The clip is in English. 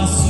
passo.